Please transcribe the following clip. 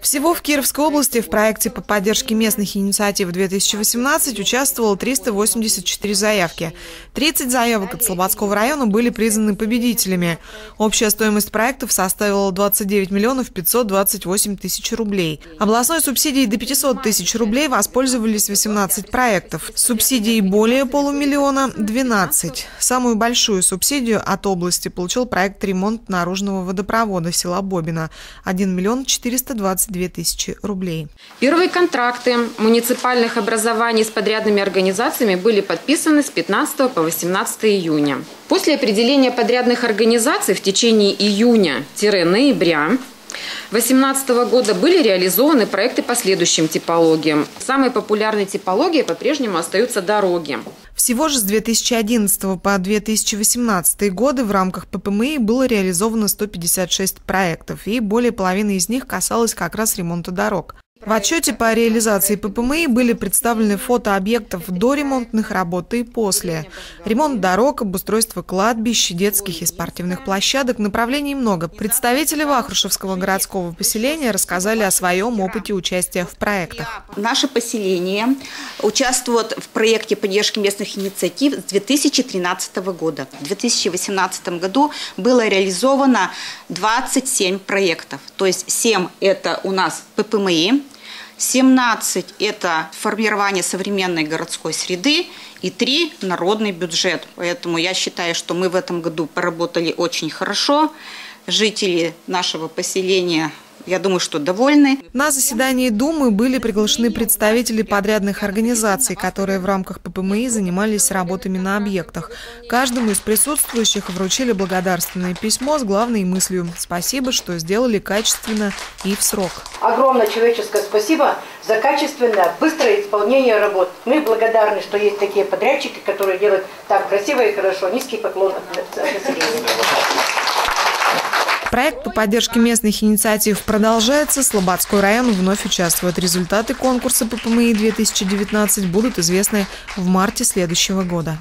Всего в Кировской области в проекте по поддержке местных инициатив 2018 участвовало 384 заявки. 30 заявок от Слободского района были признаны победителями. Общая стоимость проектов составила 29 миллионов 528 тысяч рублей. Областной субсидией до 500 тысяч рублей воспользовались 18 проектов. Субсидией более полумиллиона – 12. Самую большую субсидию от области получил проект «Ремонт наружного водопровода села Бобина» – 1 миллион 422 тысячи рублей. Первые контракты муниципальных образований с подрядными организациями были подписаны с 15 по 18 июня. После определения подрядных организаций в течение июня-ноября 2018 года были реализованы проекты по следующим типологиям. Самой популярной типологией по-прежнему остаются дороги. Всего же с 2011 по 2018 годы в рамках ППМИ было реализовано 156 проектов, и более половины из них касалось как раз ремонта дорог. В отчете по реализации ППМИ были представлены фото объектов до ремонтных работ и после. Ремонт дорог, обустройство кладбищ, детских и спортивных площадок, направлений много. Представители Вахрушевского городского поселения рассказали о своем опыте участия в проектах. Наше поселение участвует в проекте поддержки местных инициатив с 2013 года. В 2018 году было реализовано 27 проектов. То есть 7 это у нас ППМИ, 17 – это формирование современной городской среды и 3 – народный бюджет. Поэтому я считаю, что мы в этом году поработали очень хорошо. Жители нашего поселения я думаю, что довольны. На заседании Думы были приглашены представители подрядных организаций, которые в рамках ППМИ занимались работами на объектах. Каждому из присутствующих вручили благодарственное письмо с главной мыслью «Спасибо, что сделали качественно и в срок». Огромное человеческое спасибо за качественное, быстрое исполнение работ. Мы благодарны, что есть такие подрядчики, которые делают так красиво и хорошо. Низкий поклон от населения. Проект по поддержке местных инициатив продолжается. Слободской район вновь участвует. Результаты конкурса ППМИ 2019 будут известны в марте следующего года.